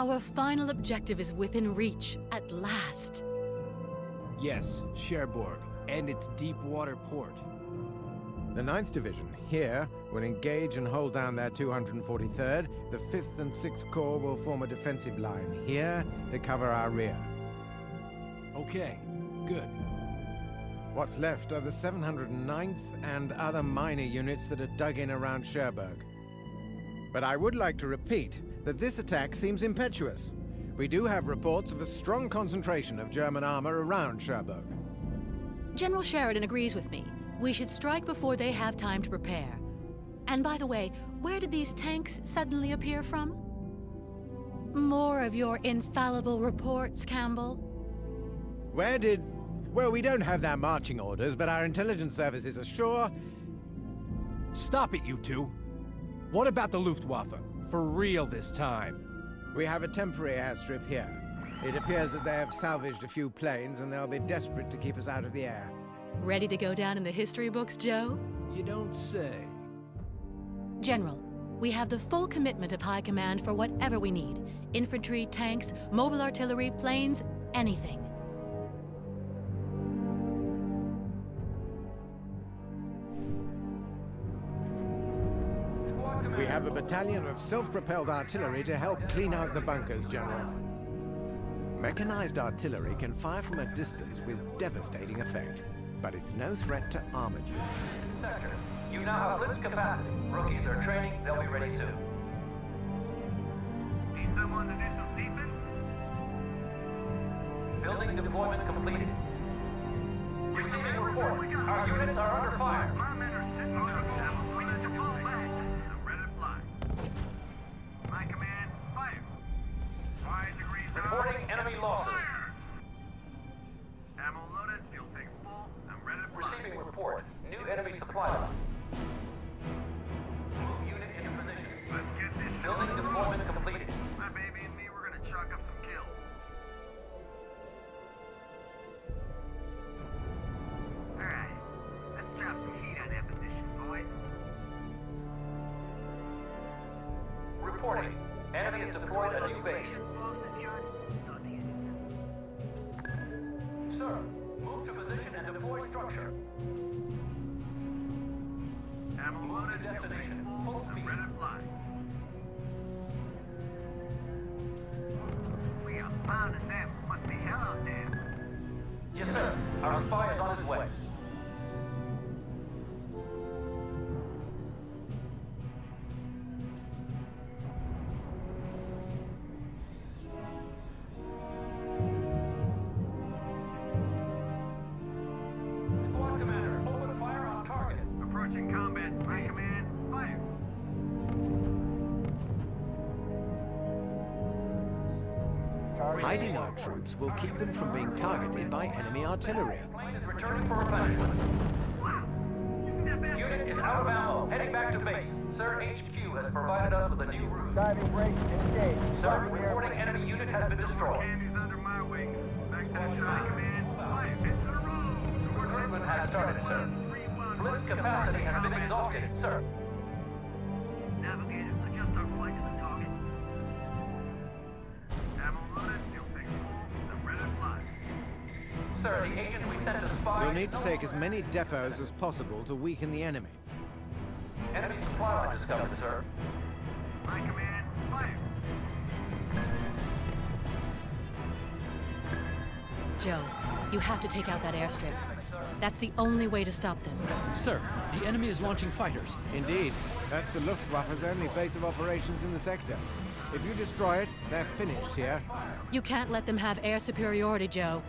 Our final objective is within reach, at last. Yes, Cherbourg, and its deep water port. The 9th Division, here, will engage and hold down their 243rd. The 5th and 6th Corps will form a defensive line here to cover our rear. Okay, good. What's left are the 709th and other minor units that are dug in around Cherbourg. But I would like to repeat that this attack seems impetuous. We do have reports of a strong concentration of German armor around Cherbourg. General Sheridan agrees with me. We should strike before they have time to prepare. And by the way, where did these tanks suddenly appear from? More of your infallible reports, Campbell. Where did... Well, we don't have their marching orders, but our intelligence services are sure... Stop it, you two! What about the Luftwaffe? For real this time? We have a temporary airstrip here. It appears that they have salvaged a few planes and they'll be desperate to keep us out of the air. Ready to go down in the history books, Joe? You don't say. General, we have the full commitment of High Command for whatever we need. Infantry, tanks, mobile artillery, planes, anything. A battalion of self-propelled artillery to help clean out the bunkers, General. Mechanized artillery can fire from a distance with devastating effect, but it's no threat to armored units. Sector, you now have blitz capacity. Rookies are training, they'll be ready soon. Need to do some defense? Building deployment completed. Receiving report. Our units are under fire. Enemy supply Our spy is on his way. Commander, open fire on target. Approaching combat. Fire. Hiding our troops will keep them from being targeted by enemy artillery. Returning for replenishment. Wow. You can get back. Unit is out of ammo, heading back to base. Sir, HQ has provided us with a new route. Diving brake engaged. Sir, reporting enemy unit has been destroyed. Under my wing. Back to the my command, fire. Into the road. Recruitment has started, sir. Blitz capacity has been exhausted, sir. Need to take as many depots as possible to weaken the enemy. Enemy supply line discovered, sir. My command, fire. Joe, you have to take out that airstrip. That's the only way to stop them. Sir, the enemy is launching fighters. Indeed, that's the Luftwaffe's only base of operations in the sector. If you destroy it, they're finished here. You can't let them have air superiority, Joe.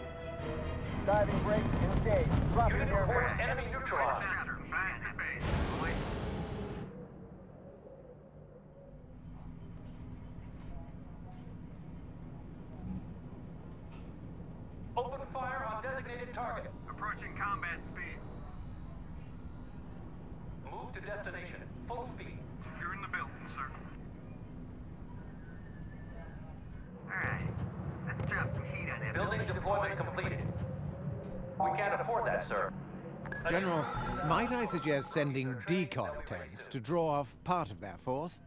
Diving brake engaged. Unit reports enemy neutralized. General, might I suggest sending decoy tanks to draw off part of their force?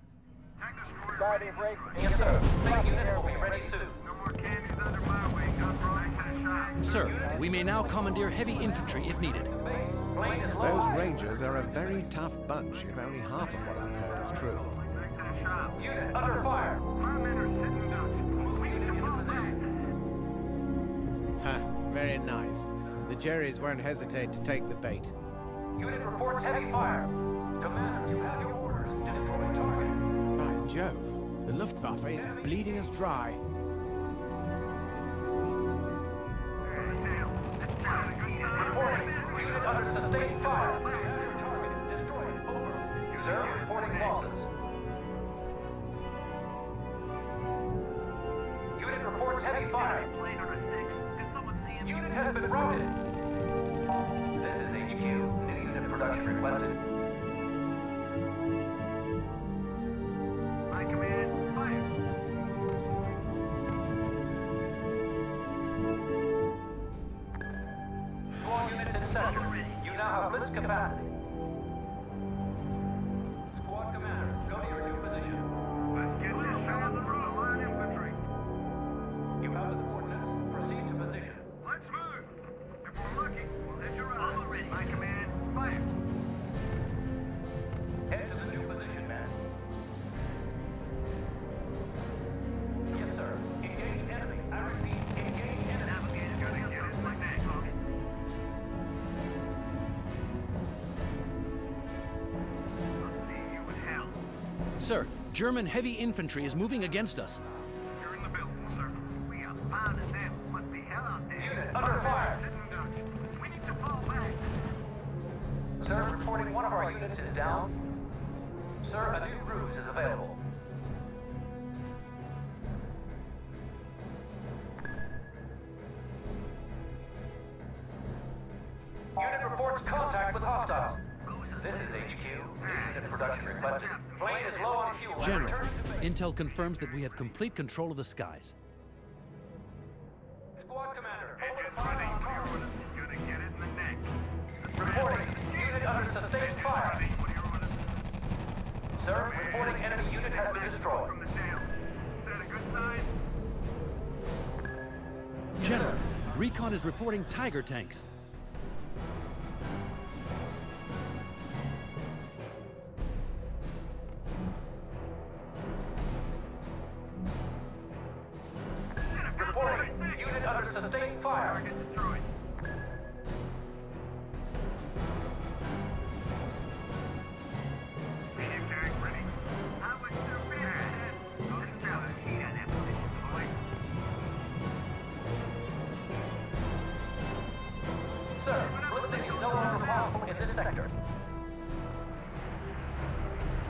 Sir. We may now commandeer heavy infantry if needed. Those Rangers are a very tough bunch, if only half of what I've heard is true. Unit under fire! Very nice. The Jerrys won't hesitate to take the bait. Unit reports heavy fire. Commander, you have your orders. Destroy target. By Jove, the Luftwaffe is bleeding us dry. Reporting. Unit under sustained fire. Target destroyed. Over. Sir, reporting losses. Unit reports heavy fire. Unit has been routed. This is HQ. New unit production requested. My command, fire. All units in sector, you now have blitz capacity. Sir, German heavy infantry is moving against us. You're in the building, sir. We are pounding them. Must be hell out there. Unit under fire. We need to fall back. Sir, reporting one of our units is down. Sir, a new ruse is available. Intel confirms that we have complete control of the skies. Squad commander, open Engines fire ready. on target. You're gonna get it in the neck. Reporting. Unit under sustained fire. Ready. What are your orders? Sir, reporting enemy unit has been destroyed. From the tail. Is that a good sign? General, recon is reporting Tiger tanks.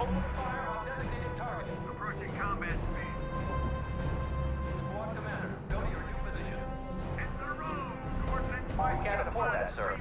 Open fire on designated target. Approaching combat speed. Squad commander, go to your new position. The road. I can't afford that, sir.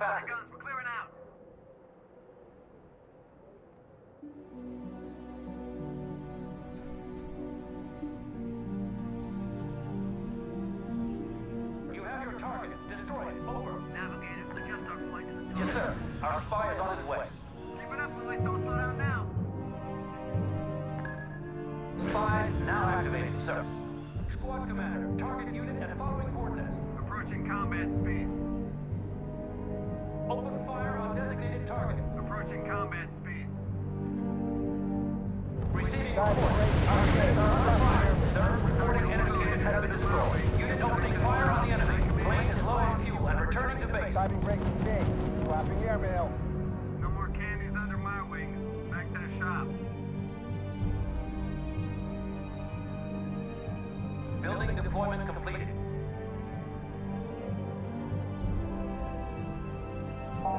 Capacity. We're clearing out. You have your target. Destroy it. Over. Adjust our flight to the Yes, sir. Our spy is on his way. Keep it up, boys. Don't slow down now. Spies now activated, sir. Squad commander, target deployment completed.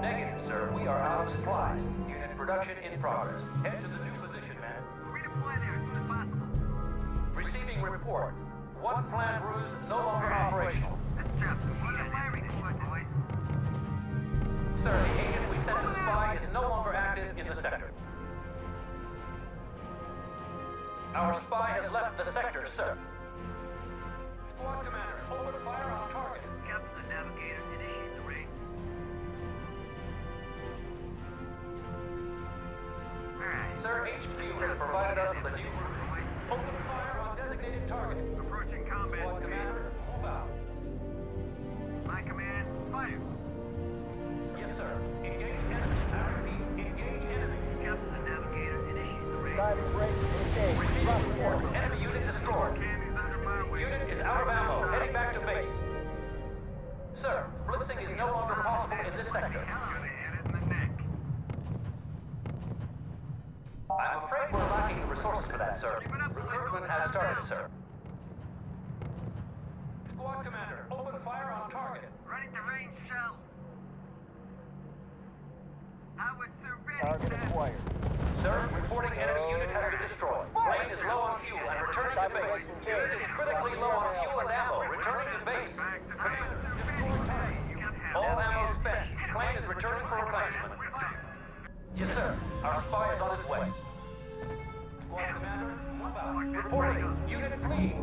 Negative, sir. We are out of supplies. Unit production in progress. Head to the new position, man. Redeploy there as soon as possible. Receiving report. One planned ruse no longer operational. Let's drop some heat on that Sir, the agent we sent to spy is no longer active in the sector. Our spy has left the sector, sir. Sir, HQ has provided us with a new route. Open fire on designated target. Approaching combat Squad commander, move out. My command, fire. Yes, sir. Engage enemy. I repeat, engage enemy. Captain the navigator, initiate the raid. Diving brake engaged. Receiving report. Enemy unit destroyed. Candy's under my way. Unit is out of ammo, heading back to base. Sir, blitzing is no longer possible in this sector. Gonna hit it in the neck. I'm afraid we're lacking the resources for that, sir. Recruitment has started, sir. Squad commander, open fire on target. Ready to range shell. Howitzer ready, Target sir. acquired. Sir, reporting enemy unit has been destroyed. Plane is low on fuel and returning to base. Unit is critically low on fuel and ammo, returning to base. Commander, destroy target. All ammo spent. Plane is returning for replenishment. Yes, sir. Our spy is on his way. Reporting. Unit fleeing.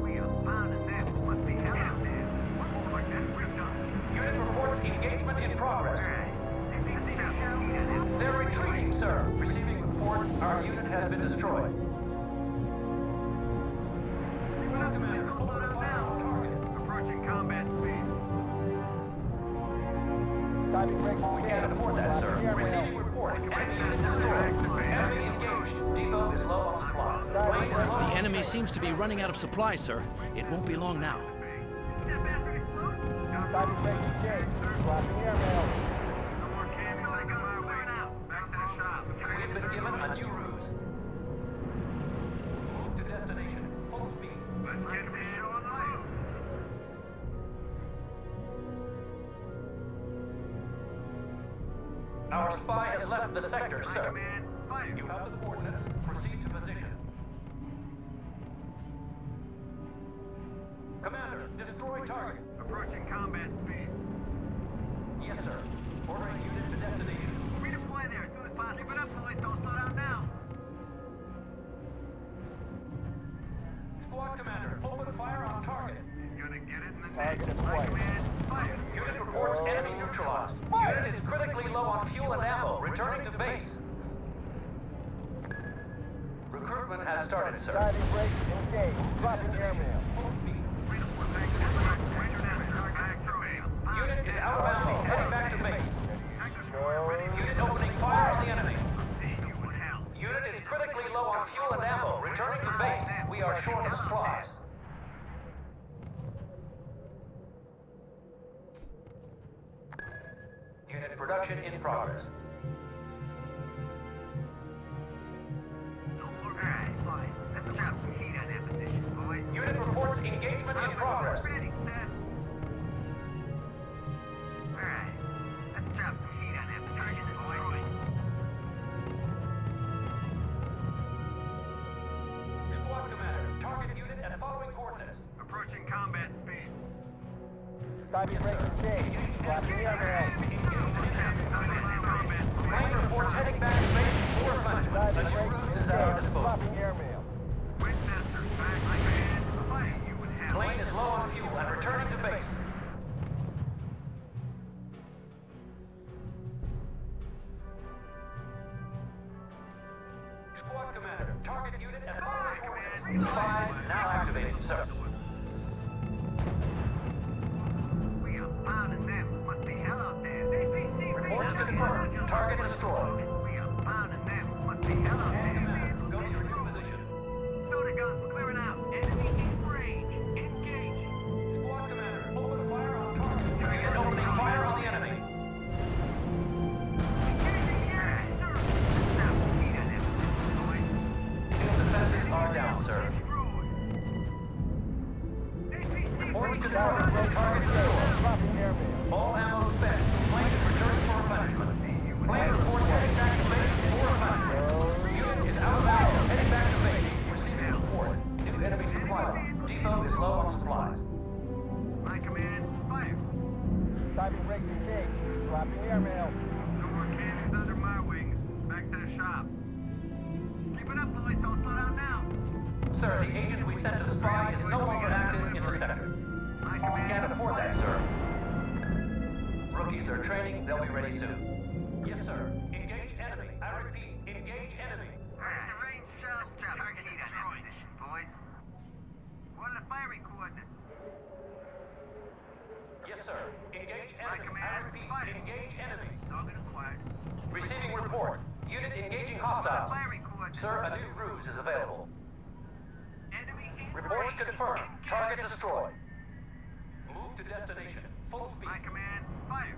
We are bound and that must be hell there. Unit reports engagement in progress. They're retreating, sir. Receiving report. Our unit has been destroyed. Enemy seems to be running out of supplies, sir. It won't be long now. Get it in the neck. Target My acquired. Unit reports oh. enemy neutralized. Unit is critically low on fuel and ammo. Returning to base. Recruitment has started, sir. Diving brake engaged. Dropping airmail. Full speed. Redeploy back to the Ranger down. Back through here. Unit is out of oh. ammo. Heading back to base. Unit opening fire on the enemy. You would hell. Unit is critically low on fuel and ammo. Returning to base. We are short of supplies. Unit production in progress. No more guys. Fine. Let's chop some heat on that position, boys. Unit reports engagement in progress. Spies now activated, sir. We are pounding them. Must be hell out there. APC Reports confirmed. Target destroyed. enemy supply. Depot is low on supplies. My command, fire. Cyber break the cage. Dropping airmail. No more cannons under my wings. Back to the shop. Keep it up, boys. Don't slow down now. Sir, the agent we sent to spy is no longer active in the sector. My command. We can't afford that, sir. Rookies are training. They'll be ready soon. Yes, sir. Engage enemy. I repeat, engage enemy. sir. Engage enemy. I repeat, engage enemy. Target acquired. Receiving report. Unit engaging hostiles. Sir, a new ruse is available. Enemy Reports confirmed. Target destroyed. Move to destination. Full speed. My command, fire.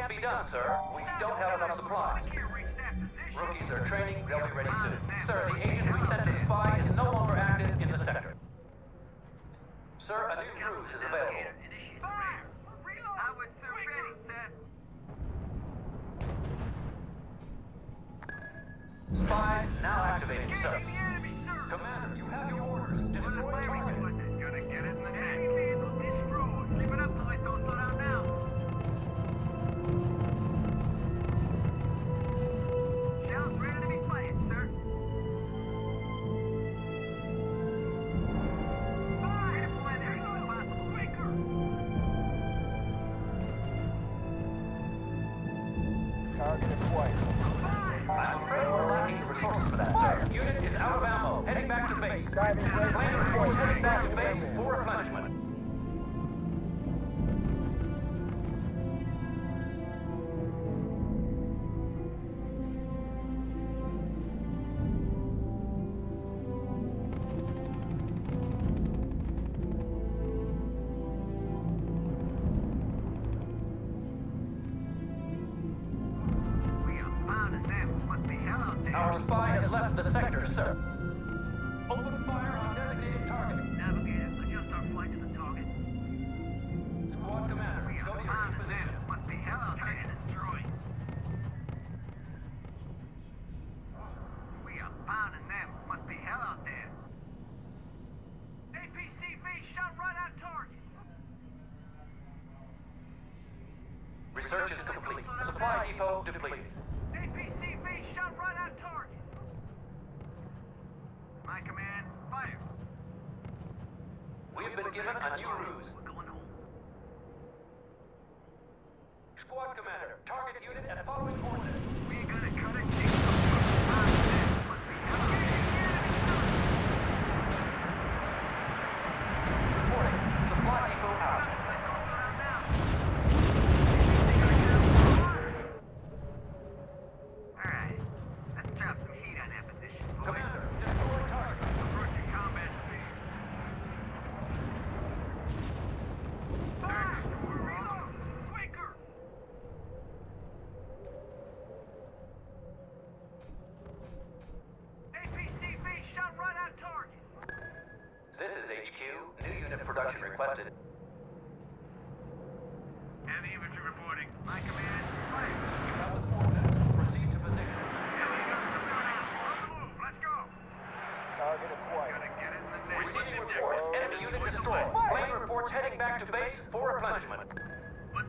can't be done, sir. We don't have enough supplies. Rookies are training, they'll be ready soon. Sir, the agent we sent to spy is no longer active in the sector. Sir, a new ruse is available. Spies now activating, sir. Commander, you Target. I'm afraid we're lacking the resources for that, sir. Unit is out of ammo. Heading back to base. Diving Plan heading back to base for replenishment. Supply depot depleted. All right. On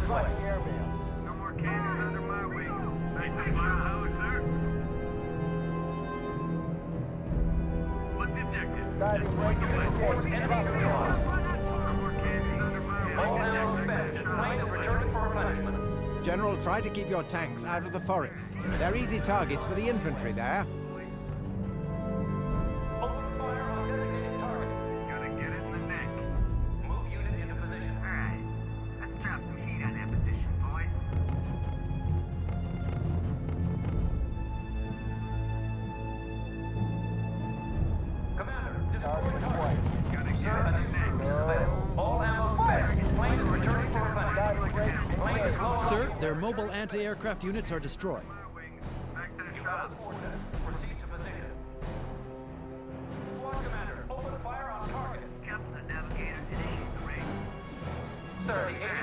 his way. No more cannons under my wing. Nice to fire, Howard, sir. What's the objective? Diving brake Reports engaged. enemy neutralized. No more cannons under my All wing. ammo spent and plane is returning for replenishment. General, try to keep your tanks out of the forests. They're easy targets for the infantry there. Navigator, units are destroyed. Sir, the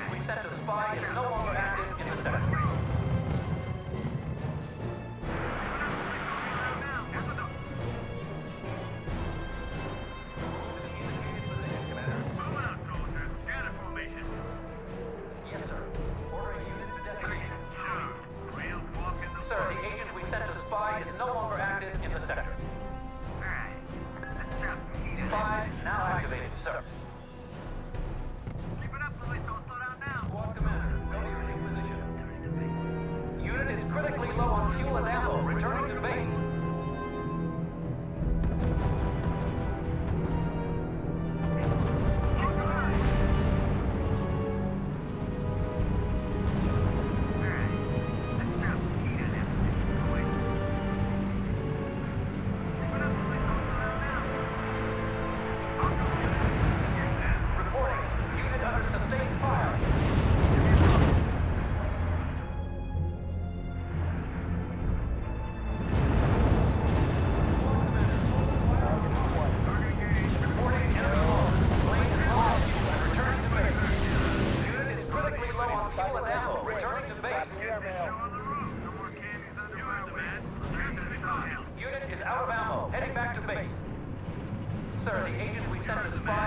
Sir, the agent we sent to spy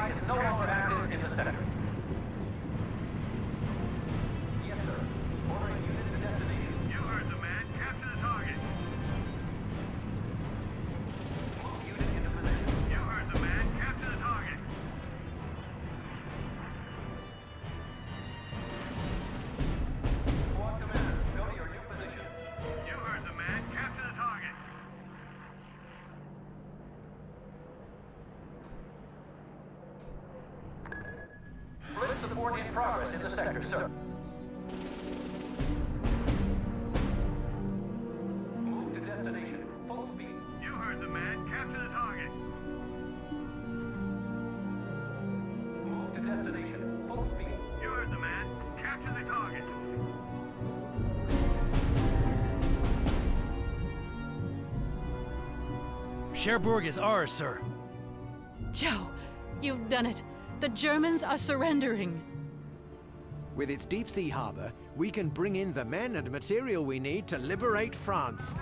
sector, sir. Move to destination. Full speed. You heard the man. Capture the target. Move to destination. Full speed. You heard the man. Capture the target. Cherbourg is ours, sir. Joe, you've done it. The Germans are surrendering. With its deep sea harbor, we can bring in the men and material we need to liberate France.